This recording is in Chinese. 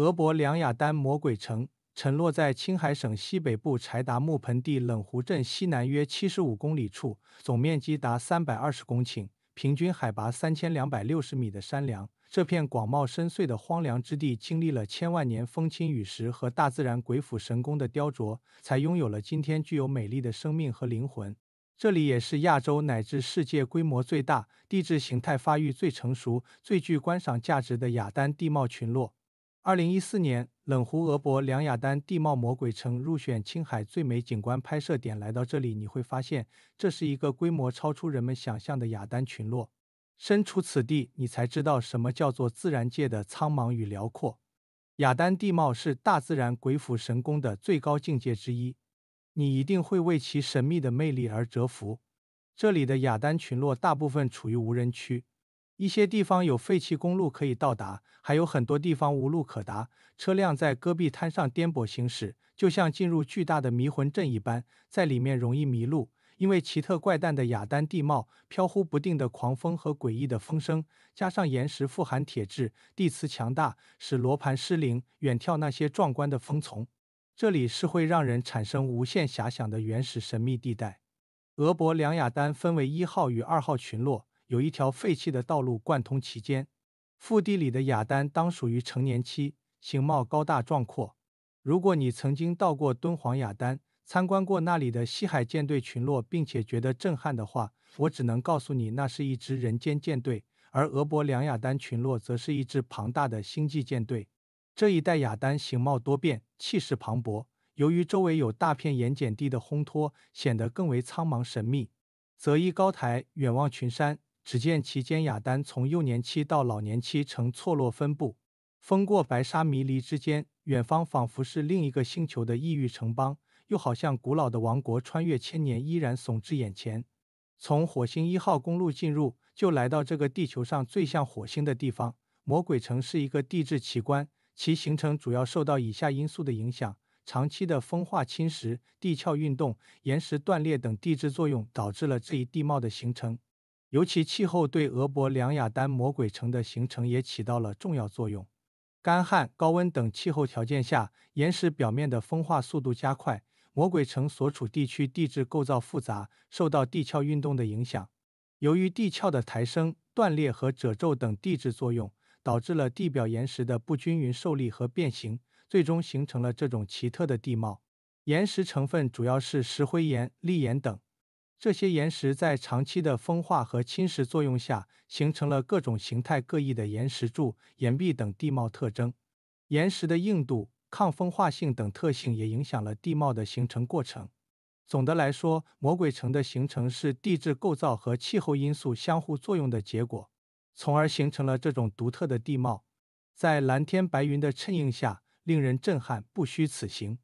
俄博梁雅丹魔鬼城沉落在青海省西北部柴达木盆地冷湖镇西南约七十五公里处，总面积达三百二十公顷，平均海拔三千两百六十米的山梁。这片广袤深邃的荒凉之地，经历了千万年风侵雨蚀和大自然鬼斧神工的雕琢，才拥有了今天具有美丽的生命和灵魂。这里也是亚洲乃至世界规模最大、地质形态发育最成熟、最具观赏价值的雅丹地貌群落。二零一四年，冷湖俄博梁雅丹地貌魔鬼城入选青海最美景观拍摄点。来到这里，你会发现这是一个规模超出人们想象的雅丹群落。身处此地，你才知道什么叫做自然界的苍茫与辽阔。雅丹地貌是大自然鬼斧神工的最高境界之一，你一定会为其神秘的魅力而折服。这里的雅丹群落大部分处于无人区。一些地方有废弃公路可以到达，还有很多地方无路可达，车辆在戈壁滩上颠簸行驶，就像进入巨大的迷魂阵一般，在里面容易迷路。因为奇特怪诞的雅丹地貌、飘忽不定的狂风和诡异的风声，加上岩石富含铁质，地磁强大，使罗盘失灵，远眺那些壮观的峰丛。这里是会让人产生无限遐想的原始神秘地带。俄博两雅丹分为一号与二号群落。有一条废弃的道路贯通其间，腹地里的雅丹当属于成年期，形貌高大壮阔。如果你曾经到过敦煌雅丹，参观过那里的西海舰队群落，并且觉得震撼的话，我只能告诉你，那是一支人间舰队；而俄博两雅丹群落则是一支庞大的星际舰队。这一带雅丹形貌多变，气势磅礴，由于周围有大片盐碱地的烘托，显得更为苍茫神秘。择一高台，远望群山。只见其间雅丹从幼年期到老年期呈错落分布，风过白沙迷离之间，远方仿佛是另一个星球的异域城邦，又好像古老的王国穿越千年依然耸至眼前。从火星一号公路进入，就来到这个地球上最像火星的地方——魔鬼城，是一个地质奇观。其形成主要受到以下因素的影响：长期的风化侵蚀、地壳运动、岩石断裂等地质作用，导致了这一地貌的形成。尤其气候对俄博梁雅丹魔鬼城的形成也起到了重要作用。干旱、高温等气候条件下，岩石表面的风化速度加快。魔鬼城所处地区地质构造复杂，受到地壳运动的影响。由于地壳的抬升、断裂和褶皱等地质作用，导致了地表岩石的不均匀受力和变形，最终形成了这种奇特的地貌。岩石成分主要是石灰岩、砾岩等。这些岩石在长期的风化和侵蚀作用下，形成了各种形态各异的岩石柱、岩壁等地貌特征。岩石的硬度、抗风化性等特性也影响了地貌的形成过程。总的来说，魔鬼城的形成是地质构造和气候因素相互作用的结果，从而形成了这种独特的地貌。在蓝天白云的衬映下，令人震撼，不虚此行。